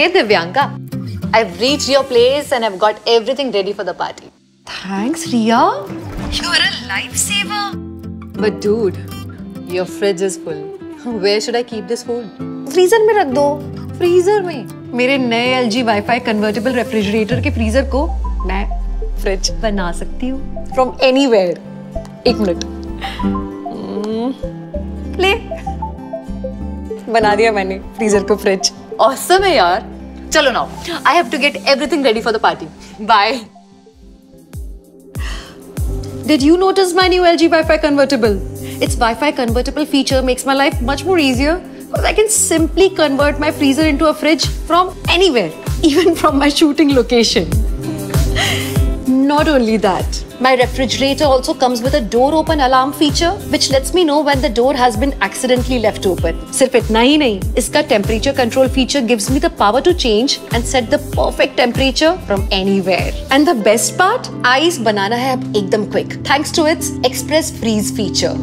Hey Divyanka, I've reached your place and I've got everything ready for the party. Thanks, Ria. You're a lifesaver. But dude, your fridge is full. Where should I keep this food? Freezer में रख दो Freezer में. मेरे नए L G wifi convertible refrigerator के freezer को मैं fridge बना सकती हूँ From anywhere. एक मिनट. ले बना दिया मैंने फ्रीजर को फ्रिज Awesome है यार. चलो now. I have to get everything ready for the party. Bye. Did you notice my new LG Wi-Fi convertible? Its Wi-Fi convertible feature makes my life much more easier because I can simply convert my freezer into a fridge from anywhere, even from my shooting location. Not only that, my refrigerator also comes with a door open alarm feature which lets me know when the door has been accidentally left open. सिर्फ इतना ही नहीं, इसका temperature control feature gives me the power to change and set the perfect temperature from anywhere. And the best part, ice बनाना है अब एकदम quick thanks to its express freeze feature.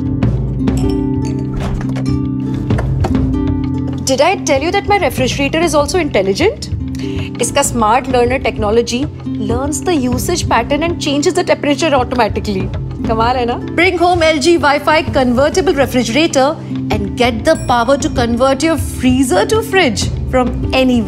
Did I tell you that my refrigerator is also intelligent? इसका smart learner technology learns the usage pattern and changes the temperature automatically कमाल है ना? Bring home L G wifi convertible refrigerator and get the power to convert your freezer to fridge from any